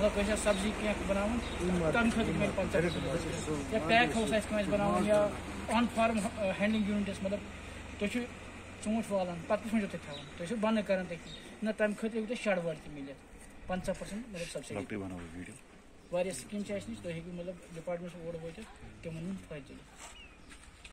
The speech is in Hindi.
Uh, मतलब सब्जी के बना टन पैक हाउस आइस बनाऊँ ऑन फार्म हैंडलिंग यूनिट मतलब तुम चूंट वालान पे कस मजो तुम तुम बंद कर ना तम खुद हूँ तुम शेड वाल मिलित पंचा पर्सेंट मतलब सब्सिडी वारिया स्कीम नश तुम हूँ मतलब डिपार्टमेंट वो ओर तुम फायदे